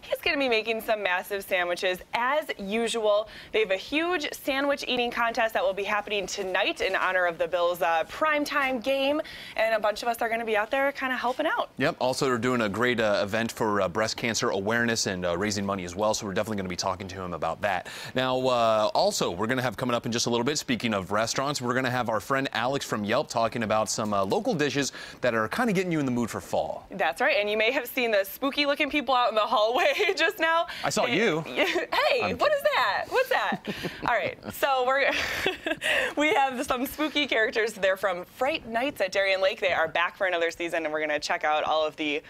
He's going to be making some massive sandwiches as usual. They have a huge sandwich eating contest that will be happening tonight in honor of the Bills' uh, primetime game, and a bunch of us are going to be out there kind of helping out. Yep. Also, they're doing a great uh, event for uh, breast cancer awareness and uh, raising money as well. So we're definitely going to be talking to him about that. Now, uh, also, we're going to have coming up in just a little bit. Speaking of restaurants, we're going to have our friend Alex from Yelp talking about some uh, local dishes that are kind of getting you in the mood for fall. That's right, and you may have seen the spooky-looking people out in the hallway just now. I saw you. hey, I'm what is that? What's that? All right, so we're we have some spooky characters. They're from Fright Nights at Darien Lake. They are back for another season, and we're going to check out all of the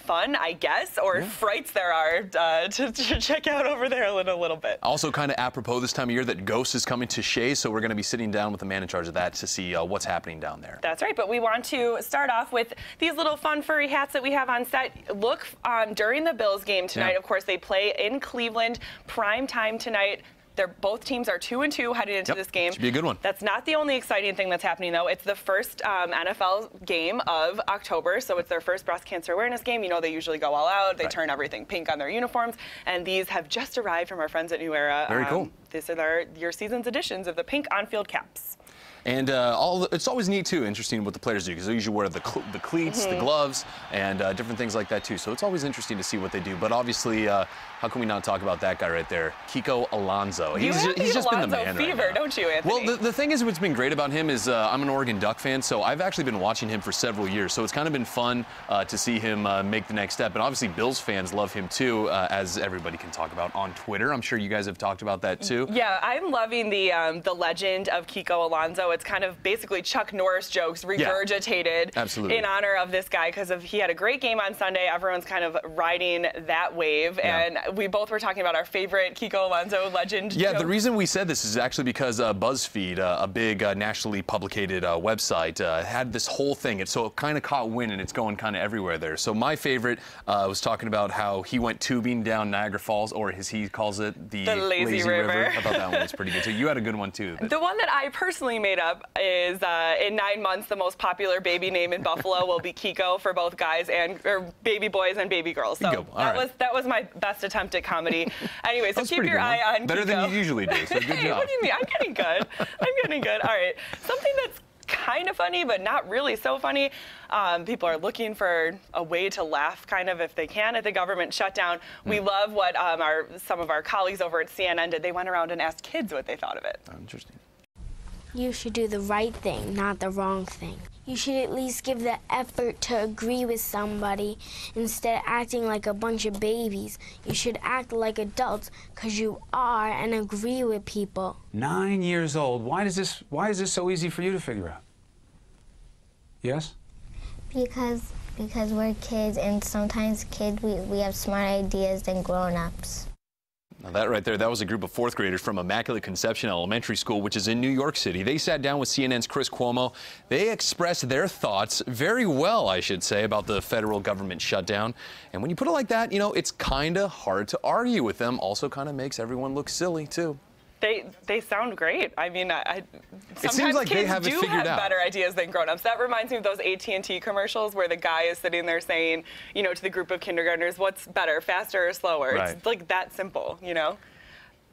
fun, I guess, or Yeah. frights there are uh, to, to check out over there in a little bit. Also, kind of apropos this time of year that Ghost is coming to Shea, so we're going to be sitting down with the man in charge of that to see uh, what's happening down there. That's right, but we want to start off with these little fun furry hats that we have on set. Look um, during the Bills game tonight. Yeah. Of course, they play in Cleveland, prime time tonight. They're, both teams are two and two heading into Yep, this game. should be a good one. That's not the only exciting thing that's happening, though. It's the first um, NFL game of October, so it's their first breast cancer awareness game. You know, they usually go all out. They Right. turn everything pink on their uniforms, and these have just arrived from our friends at New Era. Very cool. These are their, your season's editions of the pink on-field caps. And uh, all it's always neat too, interesting what the players do because they usually wear the cl- the cleats, Mm-hmm. the gloves, and uh, different things like that too. So it's always interesting to see what they do. But obviously, uh, how can we not talk about that guy right there, Kiko Alonso? You he's the just been the man fever, right don't you, Anthony? Well, the, the thing is, what's been great about him is uh, I'm an Oregon Duck fan, so I've actually been watching him for several years. So it's kind of been fun uh, to see him uh, make the next step. And obviously, Bills fans love him too, uh, as everybody can talk about on Twitter. I'm sure you guys have talked about that too. Yeah, I'm loving the um, the legend of Kiko Alonso. It's kind of basically Chuck Norris jokes regurgitated absolutely. in honor of this guy because of he had a great game on Sunday. Everyone's kind of riding that wave, Yeah. and we both were talking about our favorite Kiko Alonso legend. Yeah, the reason we said this is actually because uh, BuzzFeed, uh, a big uh, nationally publicated uh, website, uh, had this whole thing. It, so it kind of caught wind and it's going kind of everywhere there. So my favorite uh, was talking about how he went tubing down Niagara Falls, or as he calls it, the, The lazy river. I thought that one was pretty good too. You had a good one too. The one that I personally made up is uh, in nine months, the most popular baby name in Buffalo will be Kiko for both guys and or baby boys and baby girls. So Kiko, that right. was that was my best attempt at comedy. anyway, so keep your eye one. on Better Kiko. than you usually do, so good hey, job. what do you mean? I'm getting good. I'm getting good. All right, something that's kind of funny, but not really so funny. Um, people are looking for a way to laugh, kind of, if they can, at the government shutdown. We Hmm. love what um, our some of our colleagues over at CNN did. They went around and asked kids what they thought of it. Interesting. You should do the right thing, not the wrong thing. You should at least give the effort to agree with somebody instead of acting like a bunch of babies. You should act like adults because you are and agree with people. Nine years old. Why does this? Why is this so easy for you to figure out? Yes. Because because we're kids and sometimes kids we, we have smart ideas than grown-ups. Now that right there, that was a group of fourth graders from Immaculate Conception Elementary School, which is in New York City. They sat down with CNN's Chris Cuomo. They expressed their thoughts very well, I should say, about the federal government shutdown. And when you put it like that, you know, it's kind of hard to argue with them. Also, kind of makes everyone look silly too. They they sound great. I mean, I, I sometimes like they kids have do have out. better ideas than grown-ups. That reminds me of those AT&T commercials where the guy is sitting there saying, you know, to the group of kindergartners, "What's better, faster or slower?" Right. It's like that simple, you know.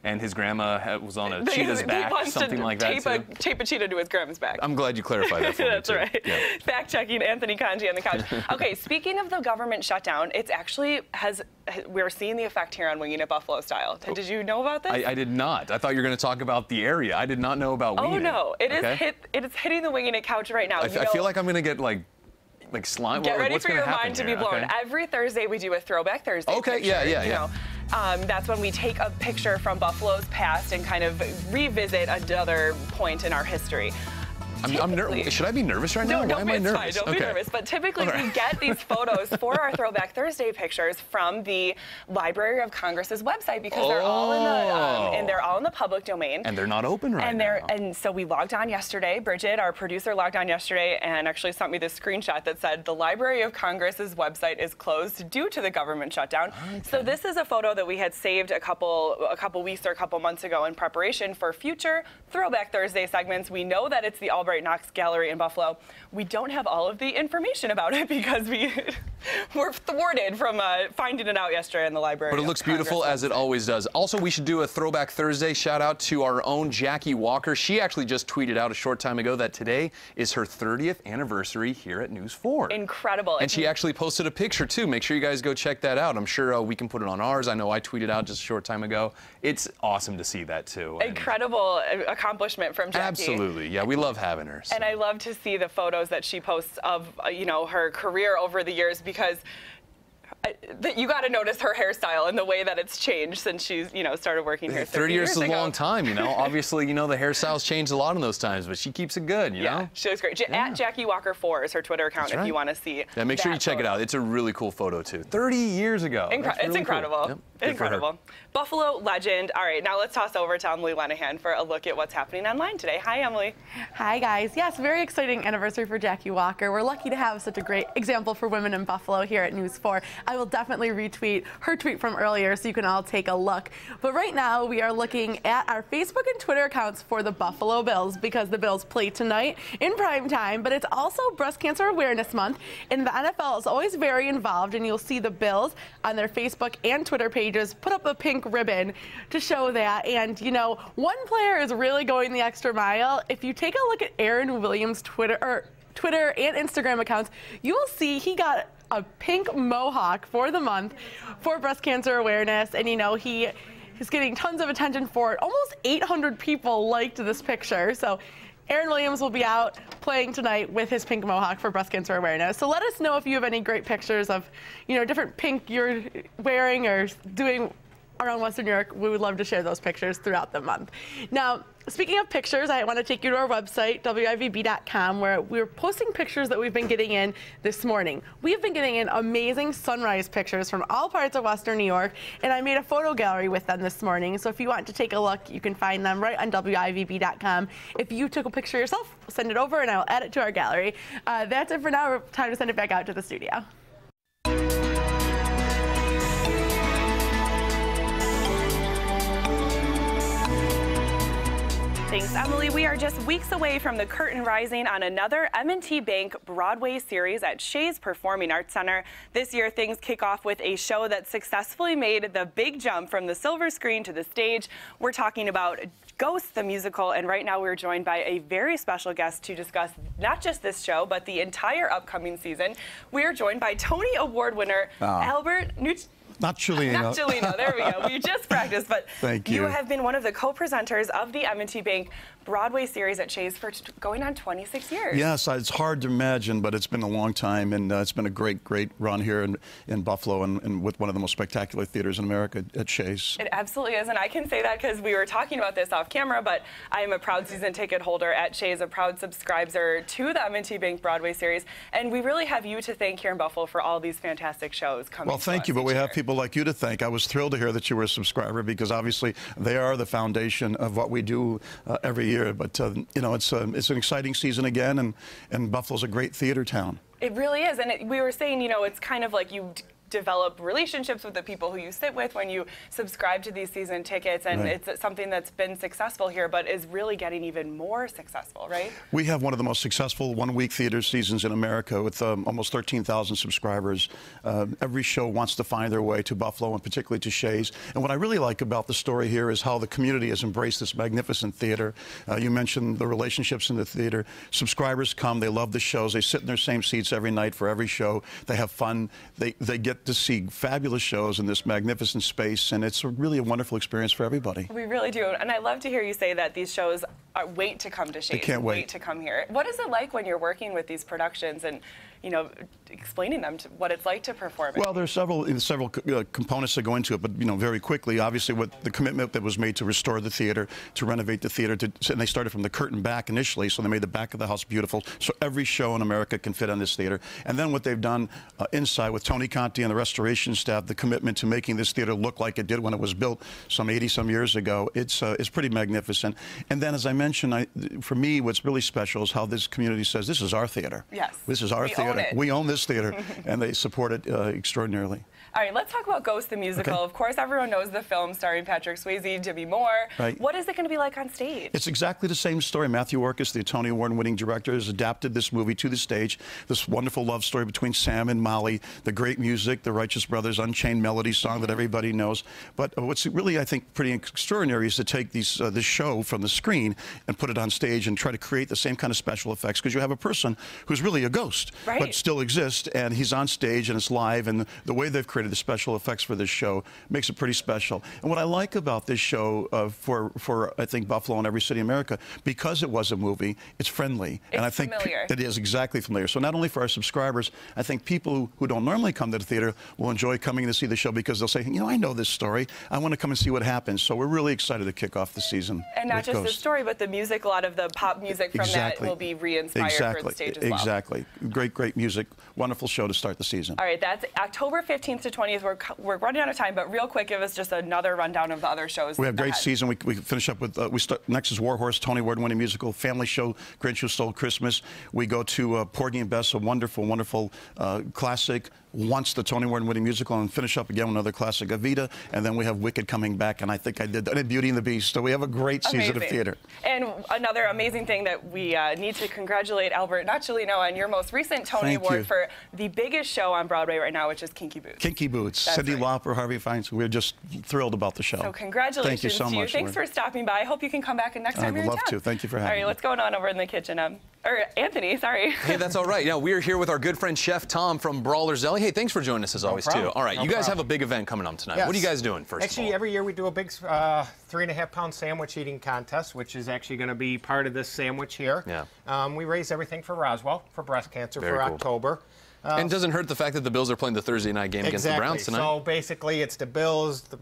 And his grandma was on a They- cheetah's they back, something like that. A, tape a cheetah to his grandma's back. I'm glad you clarified that for me That's too. right. Yeah. Fact checking Anthony Congi on the couch. okay, speaking of the government shutdown, it's actually has we're seeing the effect here on Winging It Buffalo style. Oh. Did you know about this? I, I did not. I thought you were going to talk about the area. I did not know about oh Winging no, it is Okay. hit. It is hitting the Winging It couch right now. I, I feel like I'm going to get like, like slime. Get what- ready what's for your mind to be blown. Okay. Every Thursday we do a Throwback Thursday. Okay, picture, yeah, yeah, you yeah. know. Um, that's when we take a picture from Buffalo's past and kind of revisit another point in our history. I'm, I'm ner- should I be nervous right now? No, Why don't am I nervous? fine. Don't okay. be nervous. But typically, All right. we get these photos for our Throwback Thursday pictures from the Library of Congress's website because they're all in the um, and they're all in the public domain. And they're not open right and they're now. and so we logged on yesterday. Bridget, our producer, logged on yesterday and actually sent me this screenshot that said the Library of Congress's website is closed due to the government shutdown. So this is a photo that we had saved a couple a couple weeks or a couple months ago in preparation for future Throwback Thursday segments. We know that it's the Albany Albright Knox Gallery in Buffalo. We don't have all of the information about it because we were thwarted from uh, finding it out yesterday in the library. But it looks beautiful as it always does. Also, we should do a Throwback Thursday shout out to our own Jackie Walker. She actually just tweeted out a short time ago that today is her 30th anniversary here at News 4. Incredible. And she actually posted a picture too. Make sure you guys go check that out. I'm sure uh, we can put it on ours. I know I tweeted out just a short time ago. It's awesome to see that too. Incredible uh, accomplishment from Jackie. Absolutely. Yeah, we love having her. so. And I love to see the photos that she posts of, uh, you know, her career over the years because that you got to notice her hairstyle and the way that it's changed since she's, you know, started working here 30, 30 years is a long time, you know. Obviously, you know, the hairstyles changed a lot in those times, but she keeps it good, you Yeah, know? she looks great. Ja- At Jackie Walker 4 is her Twitter account That's if you want to see. Yeah, make sure you that check it out. It's a really cool photo, too. 30 years ago. Incre- That's it's really cool. incredible. Yep, good for her. incredible. Buffalo legend. All right, now let's toss over to Emily Lenahan for a look at what's happening online today. Hi, Emily. Hi, guys. Yes, very exciting anniversary for Jackie Walker. We're lucky to have such a great example for women in Buffalo here at News 4. I will definitely retweet her tweet from earlier so you can all take a look. But right now, we are looking at our Facebook and Twitter accounts for the Buffalo Bills because the Bills play tonight in prime time, but it's also Breast Cancer Awareness Month, and the NFL is always very involved, and you'll see the Bills on their Facebook and Twitter pages put up a pink ribbon to show that. And, you know, one player is really going the extra mile. If you take a look at Aaron Williams' Twitter or Twitter and Instagram accounts, you will see he got a pink mohawk for the month for breast cancer awareness. And, you know, he is getting tons of attention for it. Almost 800 people liked this picture. So, Aaron Williams will be out playing tonight with his pink mohawk for breast cancer awareness. So let us know if you have any great pictures of, you know, different pink you're wearing or doing around Western New York. We would love to share those pictures throughout the month. Now, speaking of pictures, I want to take you to our website, WIVB.com, where we're posting pictures that we've been getting in this morning. We've been getting in amazing sunrise pictures from all parts of Western New York, and I made a photo gallery with them this morning. So if you want to take a look, you can find them right on WIVB.com. If you took a picture yourself, send it over and I'll add it to our gallery. Uh, that's it for now. Time to send it back out to the studio. Thanks, Emily. We are just weeks away from the curtain rising on another M&T Bank Broadway series at Shea's Performing Arts Center. This year, things kick off with a show that successfully made the big jump from the silver screen to the stage. We're talking about Ghost, the musical, and right now we're joined by a very special guest to discuss not just this show, but the entire upcoming season. We are joined by Tony Award winner ah. Albert Nuch. Not Chileno. Not Chileno. There we go. We just practiced, but Thank you you. have been one of the co-presenters of the M&T Bank Broadway series at Shea's for going on 26 years. Yes, it's hard to imagine, but it's been a long time, and uh, it's been a great, great run here in, in Buffalo and, and with one of the most spectacular theaters in America at Shea's. It absolutely is, and I can say that because we were talking about this off camera. But I am a proud season ticket holder at Shea's, a proud subscriber to the M&T Bank Broadway series, and we really have you to thank here in Buffalo for all these fantastic shows coming. Well, thank you, but we have people like you to thank. I was thrilled to hear that you were a subscriber because obviously they are the foundation of what we do uh, every year. But uh, you know, it's um, it's an exciting season again, and and Buffalo's a great theater town. It really is, and it, we were saying, you know, it's kind of like you. Develop relationships with the people who you sit with when you subscribe to these season tickets and Right. it's something that's been successful here but is really getting even more successful right We have one of the most successful one-week theater seasons in America with um, almost 13,000 subscribers. Uh, every show wants to find their way to Buffalo and particularly to Shea's. And what I really like about the story here is how the community has embraced this magnificent theater. Uh, you mentioned the relationships in the theater. Subscribers come, they love the shows, they sit in their same seats every night for every show. They have fun. They, they get to see fabulous shows in this magnificent space, and it's a really a wonderful experience for everybody. We really do, and I love to hear you say that these shows are wait to come to Shea's. can't wait. to come here. What is it like when you're working with these productions and, you know, explaining them to what it's like to perform? Well, there's several several uh, components that go into it, but you know, very quickly, obviously, with the commitment that was made to restore the theater, to renovate the theater, to, and they started from the curtain back initially, so they made the back of the house beautiful, so every show in America can fit on this theater. And then what they've done uh, inside with Tony Conti and the restoration staff, the commitment to making this theater look like it did when it was built some 80 some years ago, it's uh, it's pretty magnificent. And then, as I mentioned, I, for me, what's really special is how this community says this is our theater. Yes. This is our We own theater. it. We own this theater, and they support it uh, extraordinarily. All right, let's talk about Ghost the musical. Okay. Of course, everyone knows the film starring Patrick Swayze, Demi Moore. Right. What is it going to be like on stage? It's exactly the same story. Matthew Warchus, the Tony Award-winning director, has adapted this movie to the stage. This wonderful love story between Sam and Molly, the great music, the Righteous Brothers Unchained Melody song that everybody knows. But what's really, I think, pretty extraordinary is to take these uh, this show from the screen and put it on stage and try to create the same kind of special effects because you have a person who's really a ghost, Right. but still exists, and he's on stage and it's live, and the way they've created the special effects for this show makes it pretty special. And what I like about this show uh, for for I think Buffalo and every city in America, because it was a movie, it's friendly, and I think familiar. it is exactly familiar. So not only for our subscribers, I think people who, who don't normally come to the theater will enjoy coming to see the show because they'll say, you know, I know this story. I want to come and see what happens. So we're really excited to kick off the season. and not just the story, but the music. A lot of the pop music from that will be re-inspired exactly. for the stage as well. Exactly. Great, great music. Wonderful show to start the season. All right, that's October 15th to 20th. We're, we're running out of time, but real quick, give us just another rundown of the other shows. We have a great ahead. season. We, we finish up with uh, we start next is Warhorse, Tony Award-winning musical, family show, Grinch Who Stole Christmas. We go to uh, Porgy and Bess, a wonderful, wonderful uh, classic. Once the Tony Award-winning musical, and finish up again with another classic, Evita, and then we have Wicked coming back, and I think I did and Beauty and the Beast. So we have a great season of theater. And another amazing thing that we uh, need to congratulate Albert Nocciolino on your most recent Tony Thank Award you. for the biggest show on Broadway right now, which is Kinky Boots. Kinky Boots, That's Cyndi right. Lauper, Harvey Fierstein. We're just thrilled about the show. So congratulations Thank you so to you. much. Thanks Lauren. for stopping by. I hope you can come back next I time would you're in love town. to. Thank you for All having right, me. what's going on over in the kitchen? Um, or Anthony, sorry. Hey, that's all right. Yeah, we're here with our good friend Chef Tom from Brawler's Deli. Hey, thanks for joining us as always too. All right, No you guys problem. have a big event coming up tonight. Yes. What are you guys doing first? Actually, every year we do a big uh, three and a half pound sandwich eating contest, which is actually going to be part of this sandwich here. Yeah. Um, we raise everything for Roswell for breast cancer Very for cool. October. Uh, and it doesn't hurt the fact that the Bills are playing the Thursday night game against the. Browns tonight. So basically, it's the Bills, the,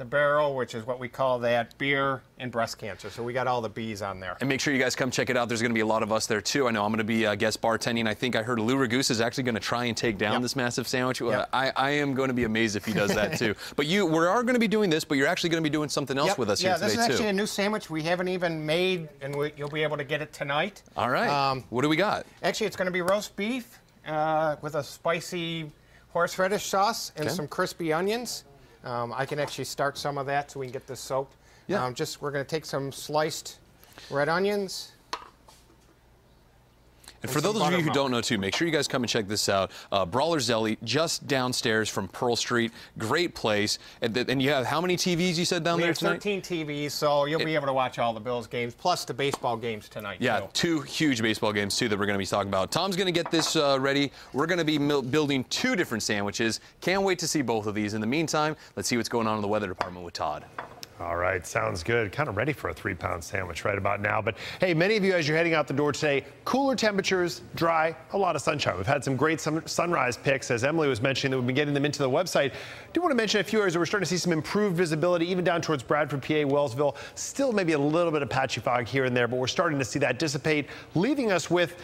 the barrel, which is what we call that, beer, and breast cancer. So we got all the B's on there. And make sure you guys come check it out. There's going to be a lot of us there too. I know I'm going to be uh, guest bartending. I think I heard Lou Ragusa is actually going to try and take down Yep. this massive sandwich. Yep. I, I am going to be amazed if he does that too. but you, we are going to be doing this, but you're actually going to be doing something else Yep. with us yeah, here this is actually too. a new sandwich we haven't even made, and we, you'll be able to get it tonight. All right. Um, what do we got? Actually, it's going to be roast beef uh, with a spicy horseradish sauce and Okay. some crispy onions. Um, I can actually start some of that so we can get this soaked. Yeah. Um, just we're going to take some sliced red onions. And for those of you who don't know too, make sure you guys come and check this out. Uh, Brawler's Deli, just downstairs from Pearl Street. Great place. And, and you have how many TVs you said down We there tonight? 13 TVs, so you'll be able to watch all the Bills games plus the baseball games tonight. Yeah, too. two huge baseball games too that we're going to be talking about. Tom's going to get this uh, ready. We're going to be mil- building two different sandwiches. Can't wait to see both of these. In the meantime, let's see what's going on in the weather department with Todd. All right, sounds good. Kind of ready for a three pound sandwich right about now. But hey, many of you, as you're heading out the door today, cooler temperatures, dry, a lot of sunshine. We've had some great sun- sunrise pics, as Emily was mentioning, that we've been getting them into the website. do want to mention a few areas where we're starting to see some improved visibility, even down towards Bradford, PA, Wellsville. Still maybe a little bit of patchy fog here and there, but we're starting to see that dissipate, leaving us with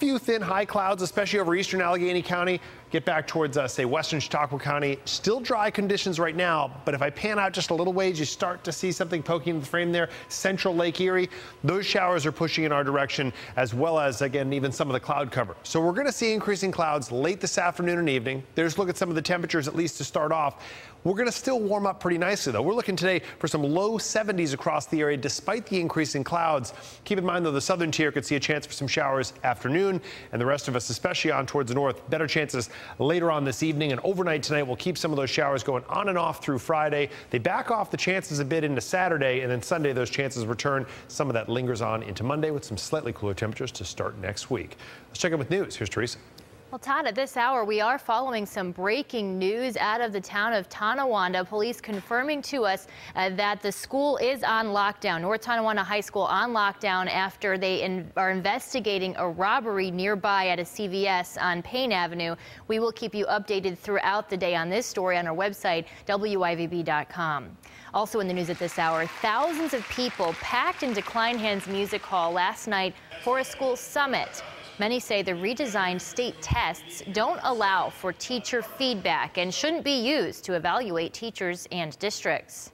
few thin high clouds, especially over eastern Allegany County. Get back towards, uh, say, western Chautauqua County. Still dry conditions right now, but if I pan out just a little ways, you start to see something poking in the frame there. Central Lake Erie, those showers are pushing in our direction, as well as, again, even some of the cloud cover. So we're going to see increasing clouds late this afternoon and evening. There's look at some of the temperatures, at least to start off. We're going to still warm up pretty nicely, though. We're looking today for some low 70s across the area, despite the increase in clouds. Keep in mind, though, the southern tier could see a chance for some showers afternoon, and the rest of us, especially on towards the north, better chances later on this evening and overnight tonight. We'll keep some of those showers going on and off through Friday. They back off the chances a bit into Saturday, and then Sunday, those chances return. Some of that lingers on into Monday with some slightly cooler temperatures to start next week. Let's check in with news. Here's Teresa. Well, Todd, at this hour, we are following some breaking news out of the town of Tonawanda. Police confirming to us uh, that the school is on lockdown. North Tonawanda High School on lockdown after they in, are investigating a robbery nearby at a CVS on Payne Avenue. We will keep you updated throughout the day on this story on our website, WIVB.com. Also in the news at this hour, thousands of people packed into Kleinhans Music Hall last night for a school summit. Many say the redesigned state tests don't allow for teacher feedback and shouldn't be used to evaluate teachers and districts.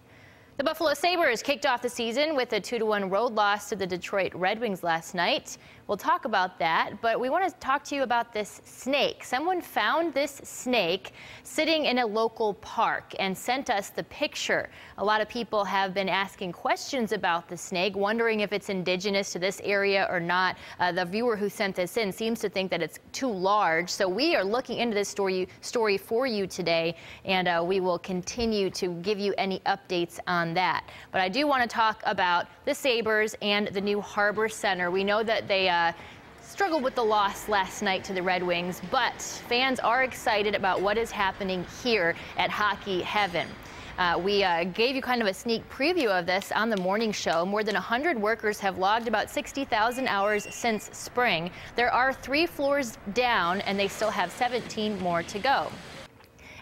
The Buffalo Sabres kicked off the season with a 2-1 road loss to the Detroit Red Wings last night. We'll talk about that, but we want to talk to you about this snake. Someone found this snake sitting in a local park and sent us the picture. A lot of people have been asking questions about the snake, wondering if it's indigenous to this area or not. Uh, the viewer who sent this in seems to think that it's too large. So we are looking into this story, story for you today, and uh, we will continue to give you any updates on that. But I do want to talk about the Sabres and the new Harbor Center. We know that they uh, struggled with the loss last night to the Red Wings, but fans are excited about what is happening here at Hockey Heaven. Uh, we uh, gave you kind of a sneak preview of this on the morning show. More than 100 workers have logged about 60,000 hours since spring. There are three floors down, and they still have 17 more to go.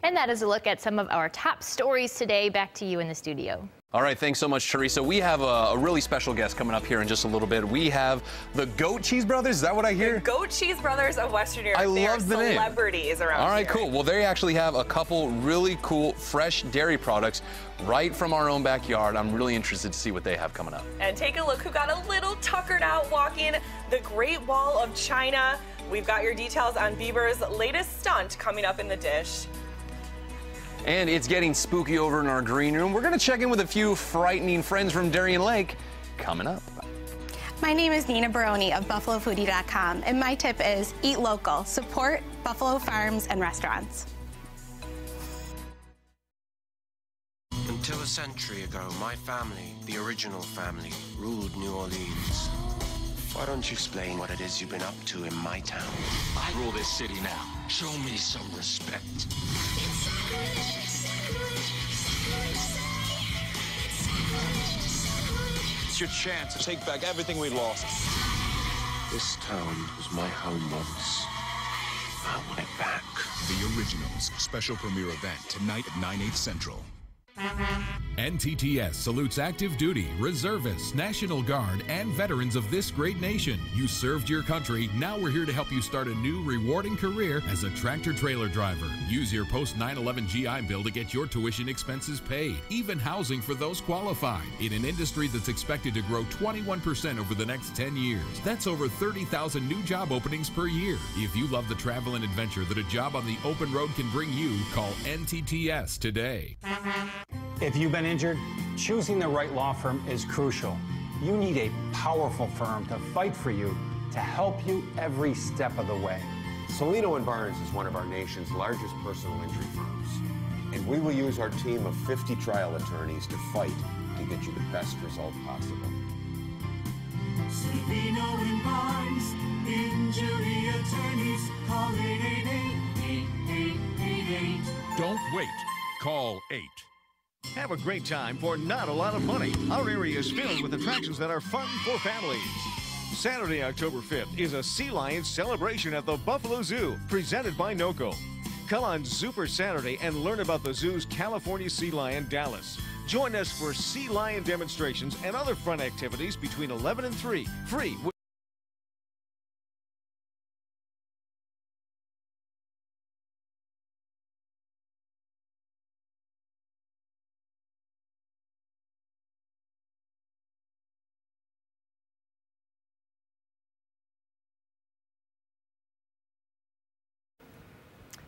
And that is a look at some of our top stories today. Back to you in the studio. All right, thanks so much, Teresa. We have a, a, really special guest coming up here in just a little bit. We have the Goat Cheese Brothers. Is that what I hear? The Goat Cheese Brothers of Western York. I they love the name. celebrities around All right, here. cool. Well, they actually have a couple really cool fresh dairy products right from our own backyard. I'm really interested to see what they have coming up. And take a look who got a little tuckered out walking the Great Wall of China. We've got your details on Bieber's latest stunt coming up in the dish. And it's getting spooky over in our green room. We're going to check in with a few frightening friends from Darien Lake coming up. My name is Nina Baroni of BuffaloFoodie.com, and my tip is eat local. Support Buffalo farms and restaurants. Until a century ago, my family, the original family, ruled New Orleans. Why don't you explain what it is you've been up to in my town? I rule this city now. Show me some respect. It's your chance to take back everything we lost. This town was my home once. I want it back. The Originals special premiere event tonight at 9, 8 central. NTTS salutes active duty, reservists, National Guard, and veterans of this great nation. You served your country. Now we're here to help you start a new, rewarding career as a tractor trailer driver. Use your post 9 11 GI Bill to get your tuition expenses paid, even housing for those qualified. In an industry that's expected to grow 21% over the next 10 years, that's over 30,000 new job openings per year. If you love the travel and adventure that a job on the open road can bring you, call NTTS today. If you've been injured, choosing the right law firm is crucial. You need a powerful firm to fight for you, to help you every step of the way. Cellino and Barnes is one of our nation's largest personal injury firms. And we will use our team of 50 trial attorneys to fight to get you the best result possible. Cellino and Barnes, injury attorneys, call 888 Don't wait. Call 8. Have a great time for not a lot of money. Our area is filled with attractions that are fun for families. Saturday, October 5th is a Sea Lions celebration at the Buffalo Zoo, presented by NOCO. Come on Super Saturday and learn about the zoo's California Sea Lion Dallas. Join us for sea lion demonstrations and other fun activities between 11 and 3, free.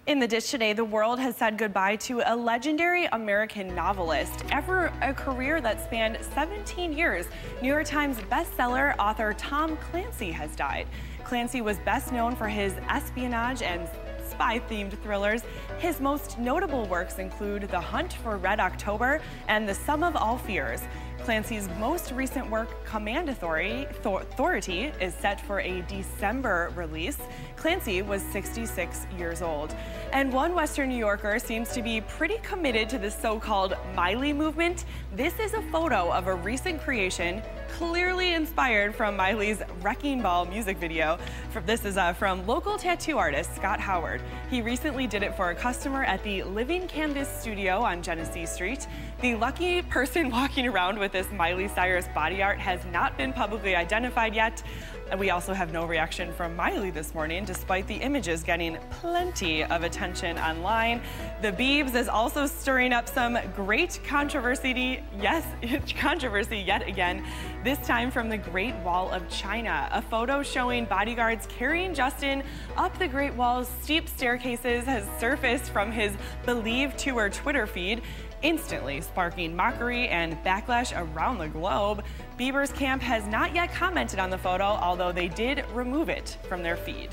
In the dish today, the world has said goodbye to a legendary American novelist. Ever a career that spanned 17 years, New York Times bestseller author Tom Clancy has died. Clancy was best known for his espionage and spy-themed thrillers. His most notable works include The Hunt for Red October and The Sum of All Fears. Clancy's most recent work, Command Authority, Authority, is set for a December release. Clancy was 66 years old. And one Western New Yorker seems to be pretty committed to the so-called Miley movement. This is a photo of a recent creation clearly inspired from Miley's Wrecking Ball music video. This is uh, from local tattoo artist Scott Howard. He recently did it for a customer at the Living Canvas studio on Genesee Street. The lucky person walking around with this Miley Cyrus body art has not been publicly identified yet, And we also have no reaction from Miley this morning, despite the images getting plenty of attention online. The Biebs is also stirring up some great controversy. Yes, controversy yet again. This time from the Great Wall of China. A photo showing bodyguards carrying Justin up the Great Wall's steep staircases has surfaced from his Believe Tour Twitter feed instantly sparking mockery and backlash around the globe. Bieber's camp has not yet commented on the photo, although they did remove it from their feed.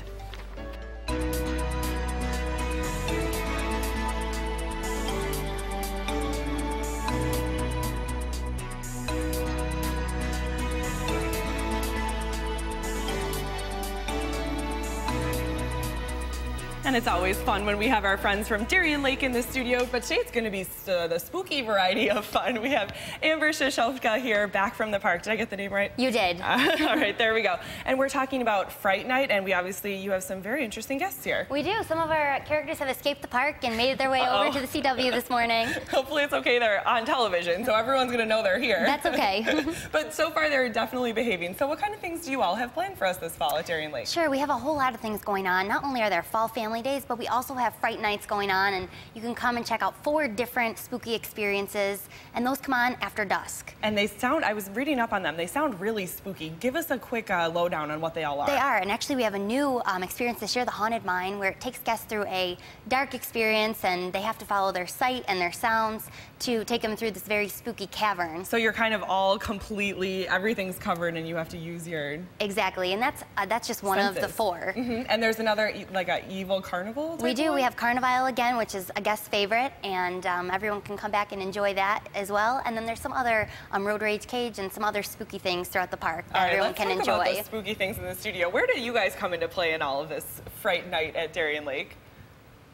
And it's always fun when we have our friends from Darien Lake in the studio, but today it's going to be uh, the spooky variety of fun. We have Amber Shashovka here, back from the park. Did I get the name right? You did. Uh, all right, there we go. And we're talking about Fright Night, and we obviously, you have some very interesting guests here. We do. Some of our characters have escaped the park and made their way Uh-oh. over to the CW this morning. Hopefully it's okay they're on television, so everyone's going to know they're here. That's okay. but so far they're definitely behaving. So what kind of things do you all have planned for us this fall at Darien Lake? Sure, we have a whole lot of things going on. Not only are there fall family days, but we also have Fright Nights going on, and you can come and check out four different spooky experiences, and those come on after dusk. And they sound, I was reading up on them, they sound really spooky. Give us a quick uh, lowdown on what they all are. They are, and actually we have a new um, experience this year, the Haunted Mine, where it takes guests through a dark experience, and they have to follow their sight and their sounds to take them through this very spooky cavern. So you're kind of all completely, everything's covered, and you have to use your Exactly, and that's uh, that's just one of the senses. 4 Mhm. And there's another, like a evil carnival. We do. one? We have Carnival again, which is a guest favorite, and um, everyone can come back and enjoy that as well. And then there's some other um, Road Rage Cage and some other spooky things throughout the park that All right, everyone let's can talk enjoy. spooky things in the studio. Where do you guys come into play in all of this Fright Night at Darien Lake?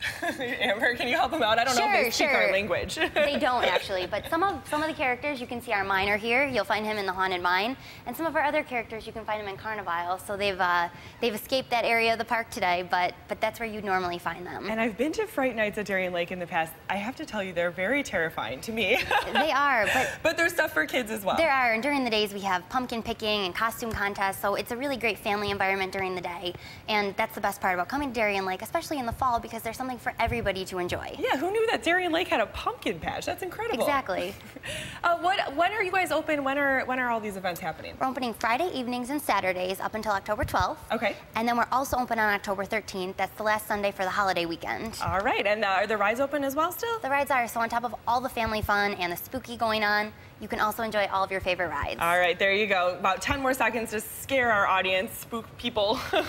Amber, can you help them out? I don't know if they speak sure. our language. they don't actually, but some of some of the characters you can see our miner here. You'll find him in the haunted mine, and some of our other characters you can find him in Carnival. So they've uh, they've escaped that area of the park today, but but that's where you'd normally find them. And I've been to Fright Nights at Darien Lake in the past. I have to tell you, they're very terrifying to me. they are, but but there's stuff for kids as well. There are, and during the days we have pumpkin picking and costume contests, so it's a really great family environment during the day. And that's the best part about coming to Darien Lake, especially in the fall, because there's something for everybody to enjoy. Yeah, who knew that Darien Lake had a pumpkin patch? That's incredible. Exactly. Uh, what, when are you guys open? When are when are all these events happening? We're opening Friday evenings and Saturdays up until October 12th. Okay. And then we're also open on October 13th. That's the last Sunday for the holiday weekend. All right, and uh, are the rides open as well still? The rides are, so on top of all the family fun and the spooky going on, you can also enjoy all of your favorite rides. All right, there you go. About 10 more seconds to scare our audience, spook people. all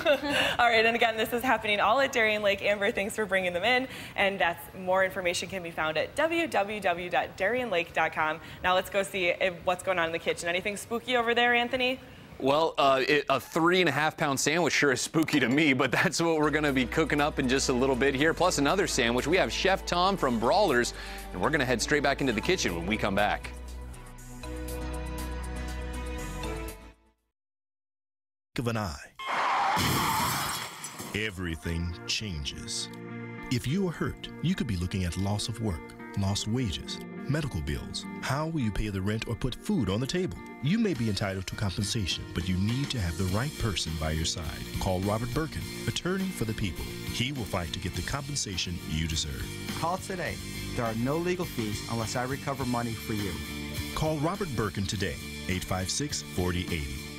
right, and again, this is happening all at Darien Lake. Amber, thanks for bringing them in. And that's more information can be found at www.darienlake.com. Now let's go see if, what's going on in the kitchen. Anything spooky over there, Anthony? Well, uh, it, a three and a half pound sandwich sure is spooky to me, but that's what we're going to be cooking up in just a little bit here. Plus another sandwich. We have Chef Tom from Brawlers, and we're going to head straight back into the kitchen when we come back. Of an eye. Everything changes. If you are hurt, you could be looking at loss of work, lost wages, medical bills. How will you pay the rent or put food on the table? You may be entitled to compensation, but you need to have the right person by your side. Call Robert Birkin, attorney for the people. He will fight to get the compensation you deserve. Call today. There are no legal fees unless I recover money for you. Call Robert Birkin today, 856 4080.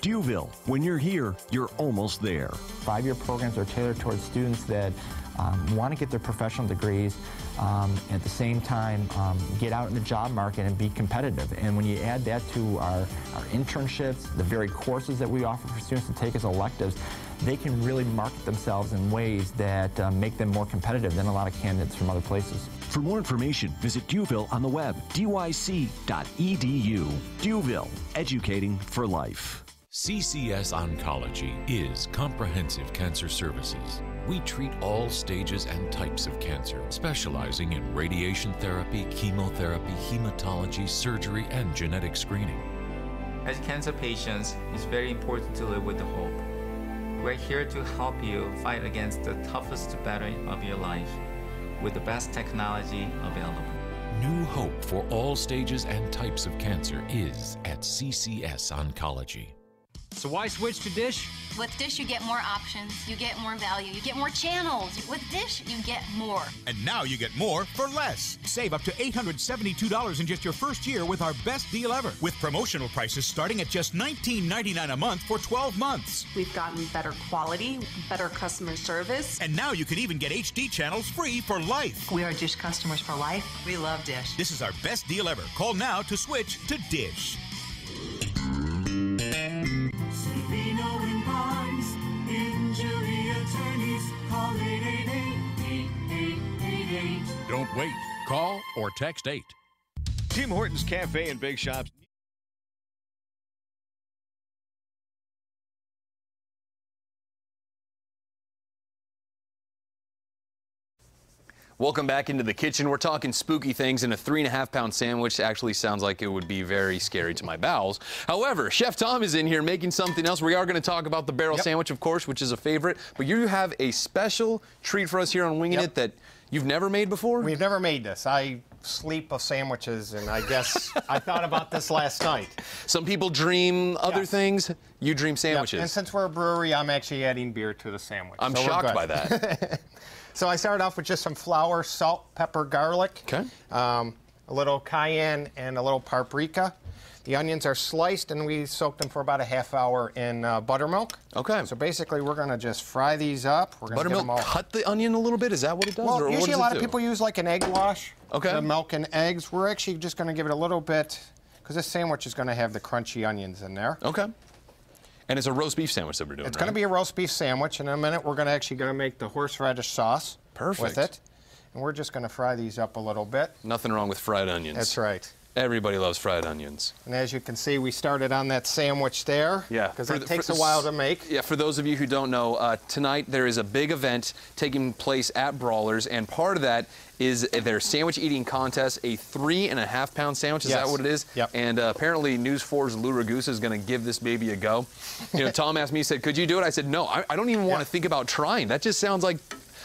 D'Youville, when you're here, you're almost there. Five-year programs are tailored towards students that um, want to get their professional degrees, um, at the same time um, get out in the job market and be competitive. And when you add that to our, our internships, the very courses that we offer for students to take as electives, they can really market themselves in ways that uh, make them more competitive than a lot of candidates from other places. For more information, visit D'Youville on the web, dyc.edu. D'Youville, educating for life. CCS Oncology is comprehensive cancer services. We treat all stages and types of cancer, specializing in radiation therapy, chemotherapy, hematology, surgery, and genetic screening. As cancer patients, it's very important to live with hope. We're here to help you fight against the toughest battle of your life with the best technology available. New hope for all stages and types of cancer is at CCS Oncology. So why switch to Dish? With Dish, you get more options, you get more value, you get more channels. With Dish, you get more. And now you get more for less. Save up to $872 in just your first year with our best deal ever. With promotional prices starting at just $19.99 a month for 12 months. We've gotten better quality, better customer service. And now you can even get HD channels free for life. We are Dish customers for life. We love Dish. This is our best deal ever. Call now to switch to Dish. Don't wait. Call or text 8. Tim Hortons Cafe and Bake Shops. Welcome back into the kitchen. We're talking spooky things, and a three and a half pound sandwich actually sounds like it would be very scary to my bowels. However, Chef Tom is in here making something else. We are going to talk about the barrel Yep. sandwich, of course, which is a favorite, but you have a special treat for us here on Winging Yep. It that you've never made before? We've never made this. I sleep of sandwiches, and I guess I thought about this last night. Some people dream other things. You dream Yep, sandwiches. And since we're a brewery, I'm actually adding beer to the sandwich. I'm so shocked by that. so I started off with just some flour, salt, pepper, garlic. Okay. Um, a little cayenne and a little paprika. The onions are sliced, and we soak them for about a half hour in uh, buttermilk. Okay. So basically, we're going to just fry these up. We're gonna get them Buttermilk cut the onion a little bit? Is that what it does? Well, usually does a lot of people use like an egg wash. Okay. The milk and eggs. We're actually just going to give it a little bit, because this sandwich is going to have the crunchy onions in there. Okay. And it's a roast beef sandwich that we're doing. It's going to be a roast beef sandwich. In a minute, we're going to actually going to make the horseradish sauce Perfect. with it. And we're just going to fry these up a little bit. Nothing wrong with fried onions. That's right. Everybody loves fried onions. And as you can see, we started on that sandwich there. Yeah, Because it the- takes for- a while to make. Yeah, for those of you who don't know, uh, tonight there is a big event taking place at Brawlers, and part of that is their sandwich eating contest, a three and a half pound sandwich. Is that what it is? Yep. And uh, apparently News 4's Lou Ragusa is going to give this baby a go. You know, Tom asked me, he said, could you do it? I said, no, I, I don't even want to think about trying. That just sounds like,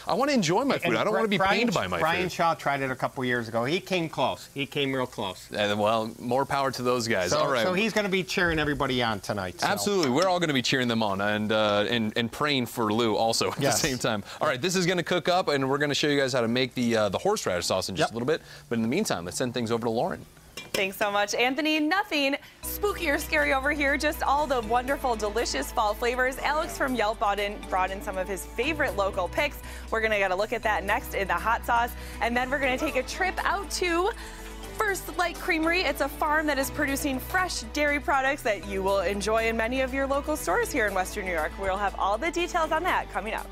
I want to enjoy my food. And I don't want to be Brian- pained by my Brian food. Brian Shaw tried it a couple years ago. He came close. He came real close. And, well, more power to those guys. So, All right. so he's going to be cheering everybody on tonight. so. Absolutely, we're all going to be cheering them on and uh, and and praying for Lou also at Yes. the same time. All right, this is going to cook up, and we're going to show you guys how to make the uh, the horseradish sauce in just a little bit. But in the meantime, let's send things over to Lauren. Thanks so much, Anthony. Nothing spooky or scary over here, just all the wonderful, delicious fall flavors. Alex from Yelp brought in, brought in some of his favorite local picks. We're going to get a look at that next in the hot sauce. And then we're going to take a trip out to First Light Creamery. It's a farm that is producing fresh dairy products that you will enjoy in many of your local stores here in Western New York. We'll have all the details on that coming up.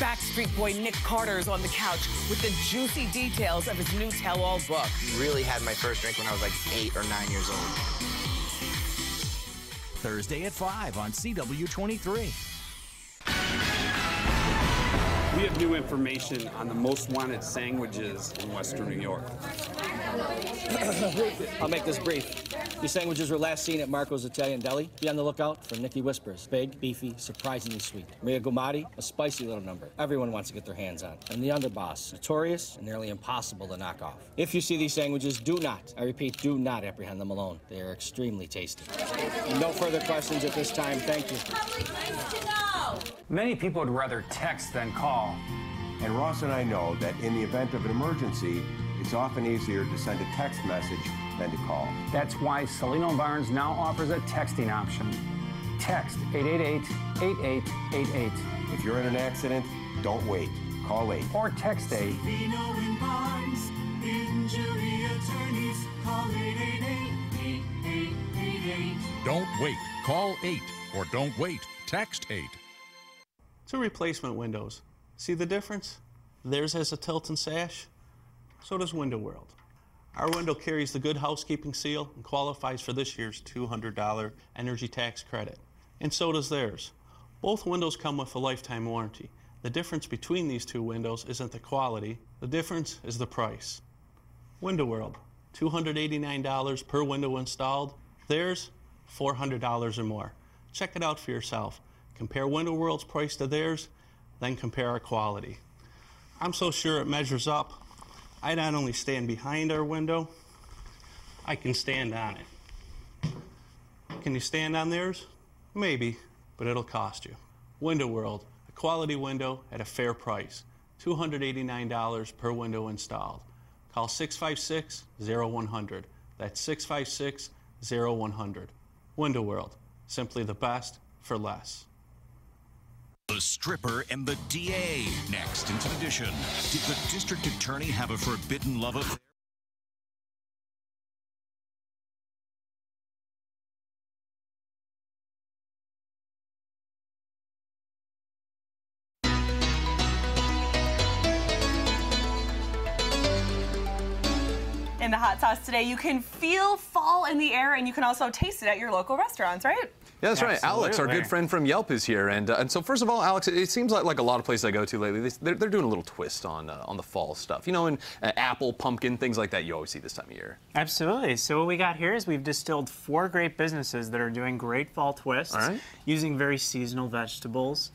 Backstreet Boy Nick Carter is on the couch with the juicy details of his new tell-all book. Really had my first drink when I was like eight or nine years old. Thursday at 5 on CW23. We have new information on the most wanted sandwiches in Western New York. I'll make this brief. These sandwiches were last seen at Marco's Italian Deli. Be on the lookout for Nikki Whispers. Big, beefy, surprisingly sweet. Maria Gumati, a spicy little number. Everyone wants to get their hands on. And the underboss, notorious and nearly impossible to knock off. If you see these sandwiches, do not, I repeat, do not apprehend them alone. They are extremely tasty. No further questions at this time. Thank you. Many people would rather text than call. And Ross and I know that in the event of an emergency, it's often easier to send a text message than to call. That's why Cellino Barnes now offers a texting option. Text 888-8888. If you're in an accident, don't wait. Call 8. Or text 8. Cellino and Barnes, injury attorneys, call 888-8888. Don't wait. Call 8 or don't wait. Text 8. Two replacement windows. See the difference? Theirs has a tilt and sash. So does Window World. Our window carries the Good Housekeeping seal and qualifies for this year's $200 energy tax credit. And so does theirs. Both windows come with a lifetime warranty. The difference between these two windows isn't the quality, the difference is the price. Window World, $289 per window installed. Theirs, $400 or more. Check it out for yourself. Compare Window World's price to theirs, then compare our quality. I'm so sure it measures up. I not only stand behind our window, I can stand on it. Can you stand on theirs? Maybe, but it'll cost you. Window World, a quality window at a fair price. $289 per window installed. Call 656 0100. That's 656 0100. Window World, simply the best for less. The stripper and the DA. Next, Inside Edition. Did the district attorney have a forbidden love affair? In the hot sauce today, you can feel fall in the air and you can also taste it at your local restaurants, right? Yeah, that's right. Alex, our good friend from Yelp, is here, and uh, and so first of all, Alex, it seems like, like a lot of places I go to lately, they, they're, they're doing a little twist on uh, on the fall stuff. You know, and uh, apple, pumpkin, things like that. You always see this time of year. Absolutely. So what we got here is we've distilled four great businesses that are doing great fall twists right. using very seasonal vegetables.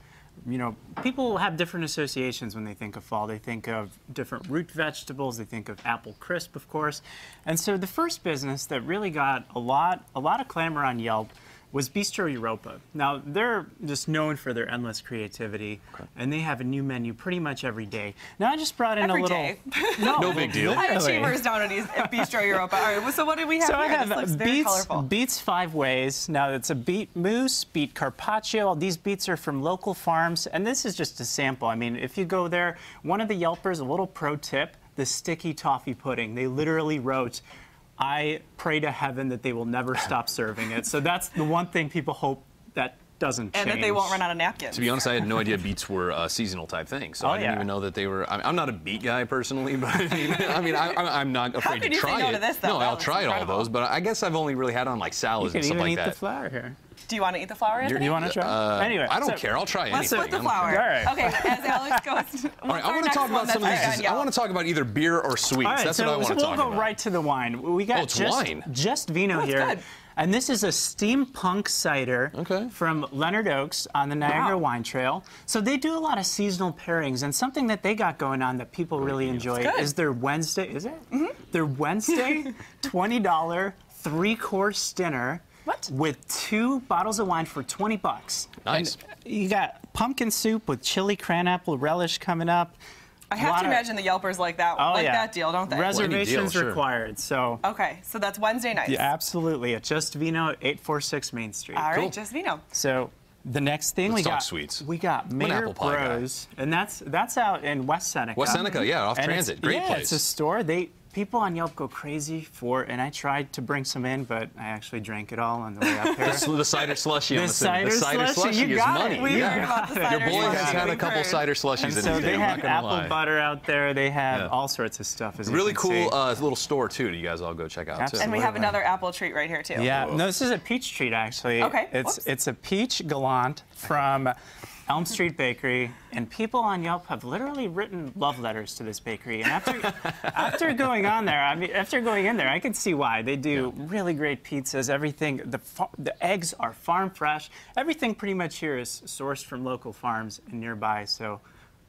You know, people have different associations when they think of fall. They think of different root vegetables. They think of apple crisp, of course. And so the first business that really got a lot a lot of clamor on Yelp was Bistro Europa. Now, they're just known for their endless creativity, and they have a new menu pretty much every day. Now, I just brought in Every a little. day. No, No big deal. I have literally. achievers down at at Bistro Europa. All right, so what do we have So here? I have this beets, beets five ways. Now it's a beet mousse, beet carpaccio. These beets are from local farms, and this is just a sample. I mean, if you go there, one of the Yelpers, a little pro tip: the sticky toffee pudding. They literally wrote. I pray to heaven that they will never stop serving it. So that's the one thing people hope that doesn't change. And that they won't run out of napkins. To be honest, I had no idea beets were a seasonal type thing, so Oh, I didn't yeah. even know that they were. I I'm not a beet guy personally, but I mean, I mean I, I- I'm not afraid could to you say try no it. to this, though? no, That I'll looks try all those, but I guess I've only really had on like You salads can and stuff even like eat that. the flour here. Do you want to eat the flour, Anthony? Do you want to try? Uh, anyway, I don't so- care. I'll try Let's anything. put the I don't flour. care. All right. Okay, as Alex goes. All right, I want to talk about some of these. I want to talk about either beer or sweets. All right, That's so, what I want so to we'll talk go right to the wine. We got Oh, it's just, wine. just vino Oh, it's here. good. And this is a steampunk cider okay. from Leonard Oakes on the Niagara Wow. Wine Trail. So they do a lot of seasonal pairings, and something that they got going on that people really enjoy is their Wednesday. Is it? Their Wednesday twenty dollar three course dinner. What? With two bottles of wine for twenty bucks. Nice. And you got pumpkin soup with chili cranapple relish coming up. I have Lot to of- imagine the Yelpers like that, Oh, like yeah. that deal, don't they? Reservations sure. required. So Okay, so that's Wednesday night. yeah, absolutely. At Just Vino, 846 Main Street. All right, Cool. just Vino. So the next thing Let's we talk got sweets. we got I'm Mayer apple pie guy. Bros, and that's that's out in West Seneca. West Seneca, yeah, off And transit. Great yeah, place. it's a store. They people on Yelp go crazy for, and I tried to bring some in, but I actually drank it all on the way up here. The, the cider slushy. The I'm cider the cider slushy, slushy you is got money. it. We yeah. heard the Your cider Your boy has had a couple heard. cider slushies and in his they day. I'm have not gonna apple lie. butter out there. They have Yeah. all sorts of stuff. As Really cool uh, little store too. To you guys all go check out too. And we have another apple treat right here too. Yeah, no, this is a peach treat actually. Okay, It's whoops. it's a peach galette from Elm Street Bakery, and people on Yelp have literally written love letters to this bakery. And after after going on there, I mean, after going in there, I can see why. They do really great pizzas. Everything the the eggs are farm fresh. Everything pretty much here is sourced from local farms and nearby. So.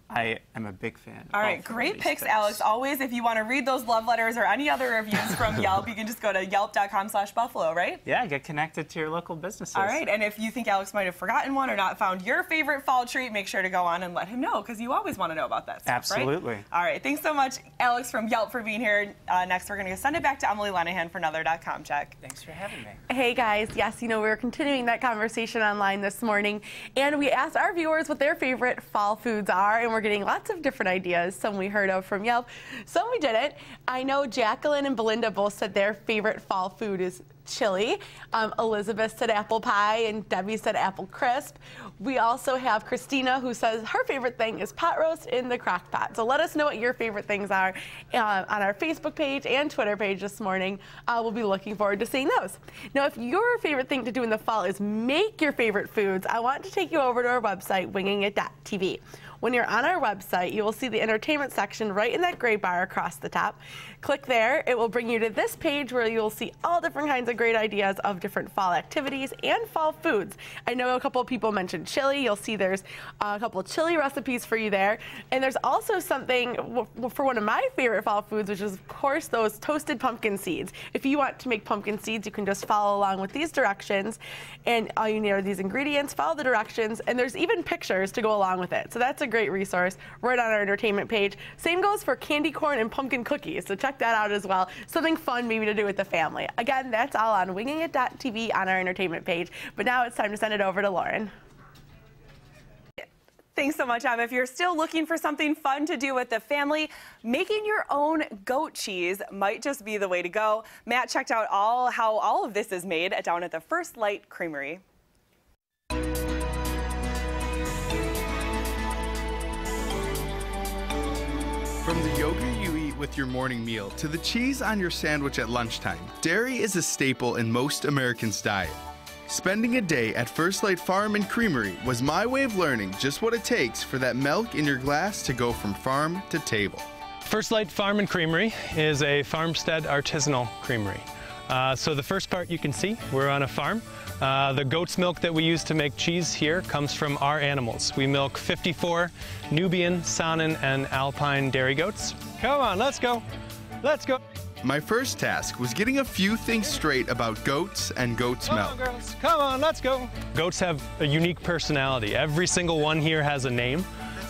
I am a big fan. All of right, all great these picks. Alex. Always, if you want to read those love letters or any other reviews from Yelp, you can just go to yelp.com slash buffalo, right? Yeah, get connected to your local businesses. All right, and if you think Alex might have forgotten one or not found your favorite fall treat, make sure to go on and let him know because you always want to know about that stuff, right? Absolutely. All right, thanks so much, Alex from Yelp, for being here. Uh, next, we're going to send it back to Emily Lenahan for another .com check. Thanks for having me. Hey guys, yes, you know, we were continuing that conversation online this morning, and we asked our viewers what their favorite fall foods are, and we're getting lots of different ideas. Some we heard of from Yelp, some we didn't. I know Jacqueline and Belinda both said their favorite fall food is chili. Um, Elizabeth said apple pie, and Debbie said apple crisp. We also have Christina who says her favorite thing is pot roast in the crock pot. So let us know what your favorite things are uh, on our Facebook page and Twitter page this morning. Uh, we'll be looking forward to seeing those. Now, if your favorite thing to do in the fall is make your favorite foods, I want to take you over to our website, wingingit.tv. When you're on our website, you will see the entertainment section right in that gray bar across the top. Click there. It will bring you to this page where you'll see all different kinds of great ideas of different fall activities and fall foods. I know a couple people mentioned chili. You'll see there's a couple chili recipes for you there. And there's also something for one of my favorite fall foods, which is, of course, those toasted pumpkin seeds. If you want to make pumpkin seeds, you can just follow along with these directions. And all you need are these ingredients, follow the directions, and there's even pictures to go along with it. So that's a great resource right on our entertainment page. Same goes for candy corn and pumpkin cookies. So check that out as well. Something fun maybe to do with the family. Again, that's all on wingingit.tv on our entertainment page. But now it's time to send it over to Lauren. Thanks so much, Em. If you're still looking for something fun to do with the family, making your own goat cheese might just be the way to go. Matt checked out all how all of this is made down at the First Light Creamery. With your morning meal to the cheese on your sandwich at lunchtime, dairy is a staple in most Americans' diet. Spending a day at First Light Farm and Creamery was my way of learning just what it takes for that milk in your glass to go from farm to table. First Light Farm and Creamery is a farmstead artisanal creamery. Uh, so the first part you can see, we're on a farm. Uh, the goat's milk that we use to make cheese here comes from our animals. We milk 54 Nubian, Saanen, and Alpine dairy goats. Come on, let's go. Let's go. My first task was getting a few things straight about goats and goat's Come milk. on, girls. Come on, let's go. Goats have a unique personality. Every single one here has a name,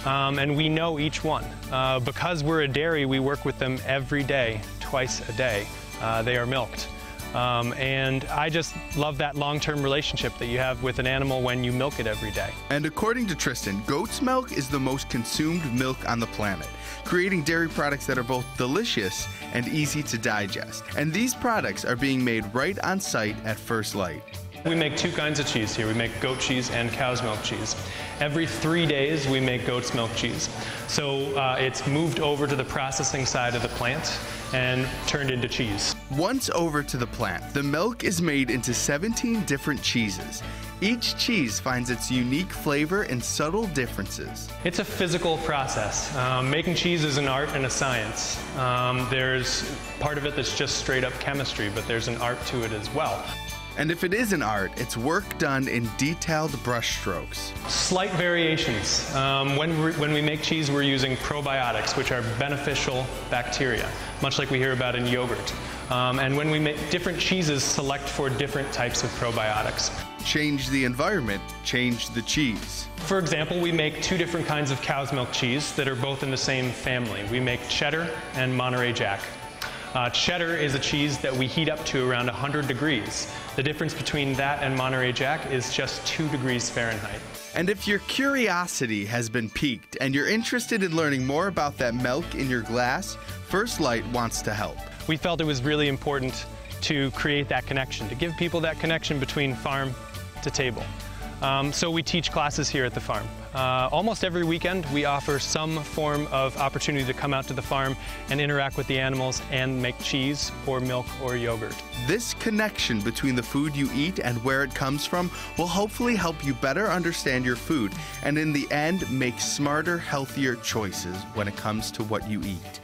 um, and we know each one. Uh, because we're a dairy, we work with them every day, twice a day. Uh, they are milked. Um, and I just love that long term relationship that you have with an animal when you milk it every day. And according to Tristan, goat's milk is the most consumed milk on the planet, creating dairy products that are both delicious and easy to digest. And these products are being made right on site at First Light. We make two kinds of cheese here. We make goat cheese and cow's milk cheese. Every three days, we make goat's milk cheese. So uh, it's moved over to the processing side of the plant and turned into cheese. Once over to the plant, the milk is made into 17 different cheeses. Each cheese finds its unique flavor and subtle differences. It's a physical process. Um, making cheese is an art and a science. Um, there's part of it that's just straight up chemistry, but there's an art to it as well. And if it is an art, it's work done in detailed brushstrokes. Slight variations. Um, when, we, when we make cheese, we're using probiotics, which are beneficial bacteria, much like we hear about in yogurt. Um, and when we make different cheeses, select for different types of probiotics. Change the environment, change the cheese. For example, we make two different kinds of cow's milk cheese that are both in the same family. We make cheddar and Monterey Jack. Uh, cheddar is a cheese that we heat up to around 100 degrees. The difference between that and Monterey Jack is just 2 degrees Fahrenheit. And if your curiosity has been piqued and you're interested in learning more about that milk in your glass, First Light wants to help. We felt it was really important to create that connection, to give people that connection between farm to table. Um, so we teach classes here at the farm. Uh, almost every weekend, we offer some form of opportunity to come out to the farm and interact with the animals and make cheese or milk or yogurt. This connection between the food you eat and where it comes from will hopefully help you better understand your food and, in the end, make smarter, healthier choices when it comes to what you eat.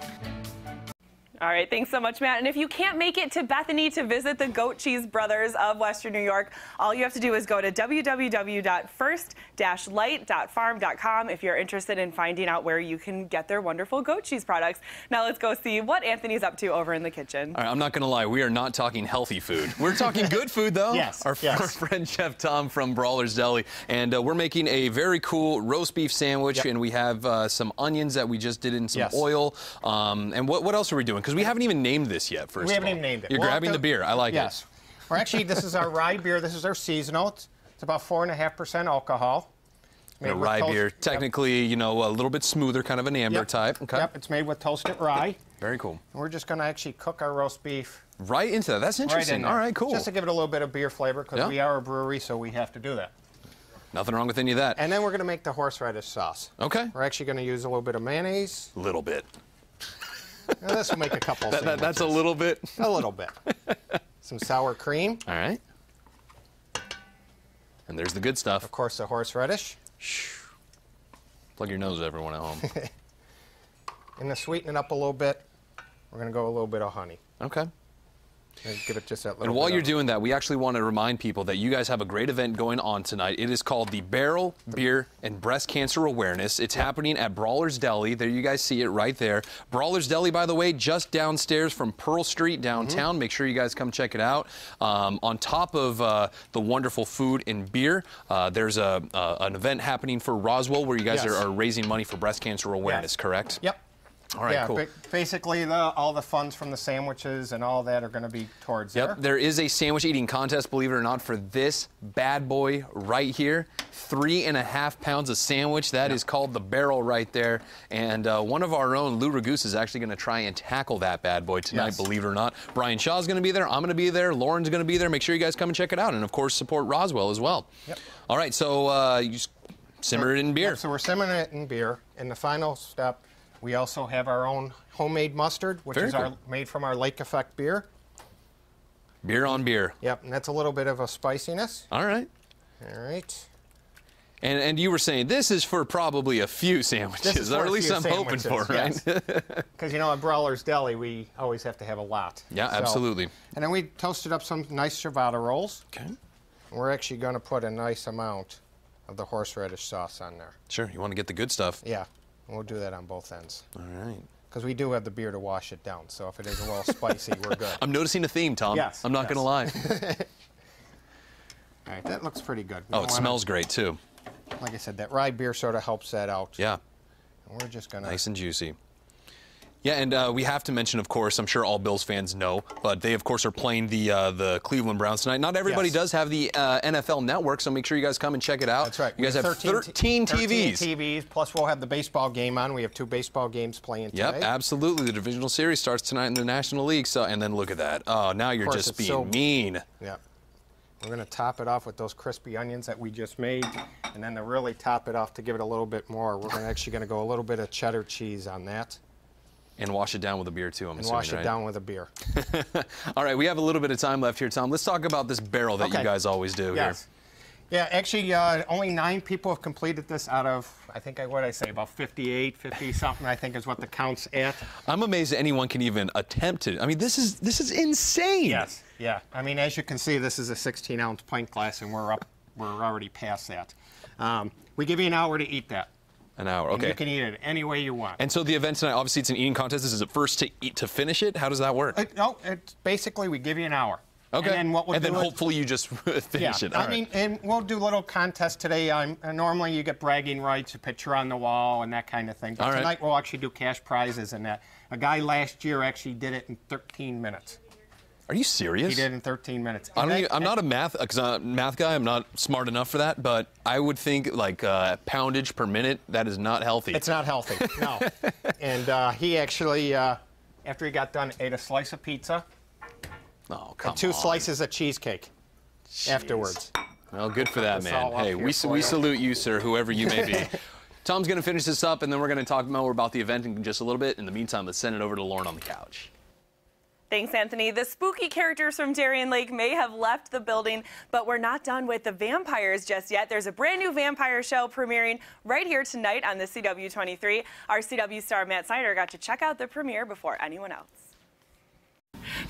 All right, thanks so much, Matt. And if you can't make it to Bethany to visit the Goat Cheese Brothers of Western New York, all you have to do is go to www.first-light.farm.com if you're interested in finding out where you can get their wonderful goat cheese products. Now let's go see what Anthony's up to over in the kitchen. All right, I'm not going to lie. We are not talking healthy food. We're talking good food, though. Yes, Our, yes. our friend Chef Tom from Brawler's Deli. And uh, we're making a very cool roast beef sandwich. And we have uh, some onions that we just did in some Yes. oil. Um, and what, what else are we doing? Because we haven't even named this yet, first we haven't even named it. You're Well, grabbing the, beer. I like it. yes. We're actually, this is our rye beer. This is our seasonal. It's, it's about 4.5% alcohol. It's it. With rye toast- beer. Yep. Technically, you know, a little bit smoother, kind of an amber Yep. type. Okay. Yep, it's made with toasted rye. Very cool. And we're just going to actually cook our roast beef. Right into that. That's Right interesting. in there. All right, cool. Just to give it a little bit of beer flavor because Yeah. we are a brewery, so we have to do that. Nothing wrong with any of that. And then we're going to make the horseradish sauce. Okay. We're actually going to use a little bit of mayonnaise. A little bit. Now, this will make a couple. That- that- that's a little bit. A little bit. Some sour cream. All right. And there's the good stuff. Of course, the horseradish. Plug your nose, everyone at home. And to sweeten it up a little bit, we're going to go a little bit of honey. Okay. And give it just that little And while you're doing that, we actually want to remind people that you guys have a great event going on tonight. It is called the Barrel Beer and Breast Cancer Awareness. It's happening at Brawler's Deli. There you guys see it right there. Brawler's Deli, by the way, just downstairs from Pearl Street downtown. Make sure you guys come check it out. Um, on top of uh, the wonderful food and beer, uh, there's a, uh, an event happening for Roswell where you guys Yes. are, are raising money for breast cancer awareness, Yes. correct? Yep. All right, yeah, cool. basically, the, all the funds from the sandwiches and all that are going to be towards Yep, there. there is a sandwich eating contest, believe it or not, for this bad boy right here. Three and a half pounds of sandwich. That is called the barrel right there. And uh, one of our own, Lou Ragusa, is actually going to try and tackle that bad boy tonight, Yes. believe it or not. Brian Shaw's going to be there. I'm going to be there. Lauren's going to be there. Make sure you guys come and check it out. And of course, support Roswell as well. Yep. All right, so uh, you just simmer it in beer. Yep, so we're simmering it in beer. And the final step, we also have our own homemade mustard, which Very is our made from our Lake Effect beer. Beer on beer. Yep, and that's a little bit of a spiciness. All right. All right. And, and you were saying this is for probably a few sandwiches, or at least I'm hoping for, right? Because, you know, at Brawler's Deli, we always have to have a lot. Yeah, So- absolutely. And then we toasted up some nice ciabatta rolls. Okay. And we're actually going to put a nice amount of the horseradish sauce on there. Sure, you want to get the good stuff. Yeah, we'll do that on both ends. All right. Because we do have the beer to wash it down, so if it is a little spicy, we're good. I'm noticing a theme, Tom. Yes, I'm not yes. going to lie. All right, that looks pretty good. We Oh, it smells great too. Like I said, that rye beer sort of helps that out. Yeah. And we're just going to... Nice and juicy. Yeah, and uh, we have to mention, of course, I'm sure all Bills fans know, but they, of course, are playing the uh, the Cleveland Browns tonight. Not everybody Yes. does have the uh, NFL Network, so make sure you guys come and check it out. That's right. You guys have 13, t- TVs. 13 TVs, plus we'll have the baseball game on. We have two baseball games playing tonight. Yep, absolutely. The divisional series starts tonight in the National League. So, and then look at that. Oh, now you're course, just being so- mean. Yeah. We're going to top it off with those crispy onions that we just made. And then to really top it off, to give it a little bit more, we're actually going to go a little bit of cheddar cheese on that. And wash it down with a beer too. I'm and assuming, wash it right? down with a beer. All right, we have a little bit of time left here, Tom. Let's talk about this barrel that you guys always do Yes. Yeah, actually, uh, only nine people have completed this out of, I think, I, what did I say, about 58, 50 something, I think is what the count's at. I'm amazed that anyone can even attempt it. I mean, this is this is insane. Yes. Yeah. I mean, as you can see, this is a 16 ounce pint glass, and we're up, we're already past that. Um, we give you an hour to eat that. An hour. And Okay. you can eat it any way you want. And so the event tonight, obviously, it's an eating contest. This Is it first to eat to finish it? How does that work? Uh, no, it's basically we give you an hour. Okay. And then what we'll and then hopefully you just finish yeah, it. All I right. mean, and we'll do little contests today. Um, and normally you get bragging rights, a picture on the wall, and that kind of thing. But All right. tonight we'll actually do cash prizes and that. A guy last year actually did it in 13 minutes. Are you serious? He did in 13 minutes. I don't even, I'm not a math cause I'm a math guy. I'm not smart enough for that. But I would think like uh, poundage per minute. That is not healthy. It's not healthy. No. and uh, he actually, uh, after he got done, ate a slice of pizza Oh, come and two on. slices of cheesecake afterwards. Well, good for that, man. Hey, we, we you. salute you, sir, whoever you may be. Tom's going to finish this up, and then we're going to talk more about the event in just a little bit. In the meantime, let's send it over to Lauren on the couch. Thanks, Anthony. The spooky characters from Darien Lake may have left the building, but we're not done with the vampires just yet. There's a brand new vampire show premiering right here tonight on the CW23. Our CW star Matt Snyder got to check out the premiere before anyone else.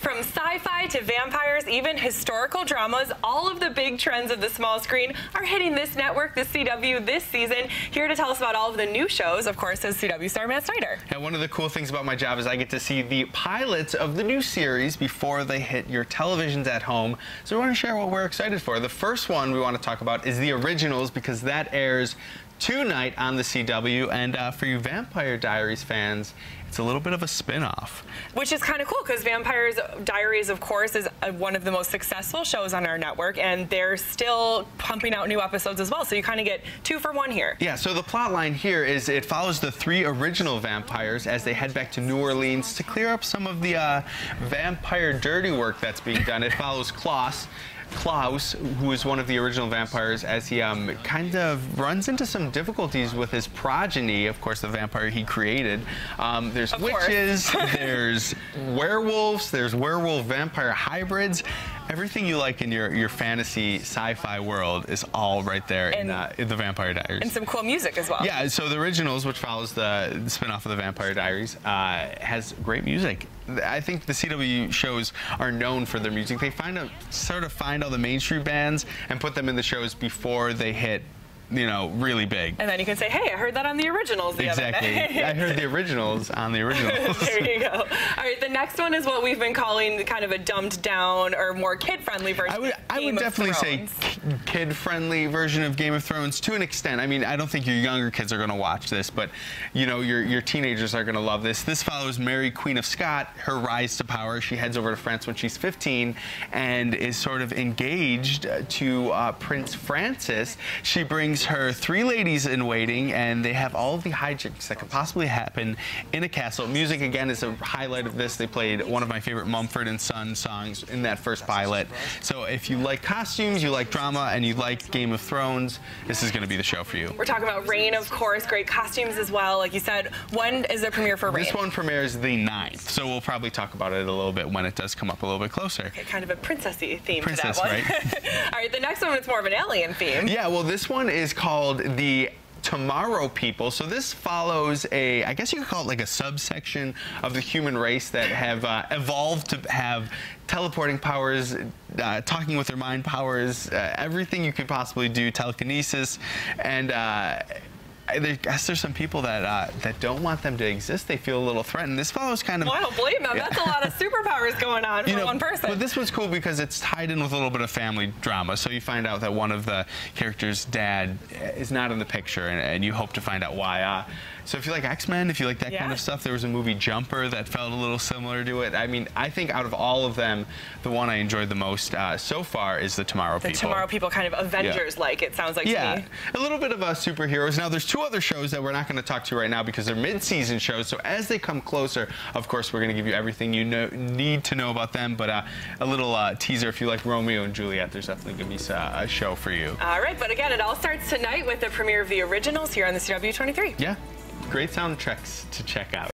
From sci-fi to vampires, even historical dramas, all of the big trends of the small screen are hitting this network, the CW, this season. Here to tell us about all of the new shows, of course, is CW star Matt Snyder. And one of the cool things about my job is I get to see the pilots of the new series before they hit your televisions at home. So we want to share what we're excited for. The first one we want to talk about is the originals because that airs tonight on the CW. And uh, for you Vampire Diaries fans, it's a little bit of a spin-off. Which is kind of cool because Vampires Diaries, of course, is uh, one of the most successful shows on our network, and they're still pumping out new episodes as well. So you kind of get two for one here. Yeah, so the plot line here is it follows the three original vampires as they head back to New Orleans to clear up some of the uh, vampire dirty work that's being done. It follows Klaus. Klaus, who is one of the original vampires, as he um, kind of runs into some difficulties with his progeny, of course, the vampire he created. Um, there's Of witches, there's werewolves, there's werewolf vampire hybrids. Everything you like in your, your fantasy sci-fi world is all right there in, uh, in the Vampire Diaries. And some cool music as well. Yeah, so the originals, which follows the, spin-off of the Vampire Diaries, uh, has great music. I think the CW shows are known for their music. They find a, sort of find all the mainstream bands and put them in the shows before they hit, you know, really big. And then you can say, hey, I heard that on the originals the Exactly. other day. I heard the originals on the originals. there you go. All right, the next one is what we've been calling kind of a dumbed down or more kid-friendly version. I would, of I would of definitely say kid-friendly version of Game of Thrones to an extent. I mean, I don't think your younger kids are going to watch this, but you know, your your teenagers are going to love this. This follows Mary, Queen of Scott, her rise to power. She heads over to France when she's 15 and is sort of engaged to uh, Prince Francis. She brings her three ladies in waiting, and they have all of the hijinks that could possibly happen in a castle. Music again is a highlight of this. They played one of my favorite Mumford and Son songs in that first pilot. So if you like costumes, you like drama, and you like Game of Thrones, this is going to be the show for you. We're talking about Reign, of course, great costumes as well. Like you said, when is the premiere for Reign? This one premieres the 9th, so we'll probably talk about it a little bit when it does come up a little bit closer. Okay, kind of a princessy theme Princess, to that one. right? All right, the next one is more of an alien theme. Yeah, well, this one is called the Tomorrow People. So this follows a, I guess you could call it like a subsection of the human race that have uh, evolved to have teleporting powers, uh, talking with their mind powers, uh, everything you could possibly do, telekinesis, and. I guess there's some people that uh, that don't want them to exist. They feel a little threatened. This follows kind of. Well, I don't blame them. Yeah. That's a lot of superpowers going on for know, one person. But this one's cool because it's tied in with a little bit of family drama. So you find out that one of the characters' dad is not in the picture, and, and you hope to find out why. Uh, so if you like X-Men, if you like that kind of stuff, there was a movie Jumper that felt a little similar to it. I mean, I think out of all of them, the one I enjoyed the most uh, so far is the Tomorrow the People. The Tomorrow People kind of Avengers-like, it sounds like Yeah, to me. a little bit of uh, superheroes. Now, there's two other shows that we're not going to talk to right now because they're mid-season shows. So as they come closer, of course, we're going to give you everything you know, need to know about them. But uh, a little uh, teaser: if you like Romeo and Juliet, there's definitely going to be uh, a show for you. All right, but again, it all starts tonight with the premiere of the originals here on the CW23. Yeah, great soundtracks to check out.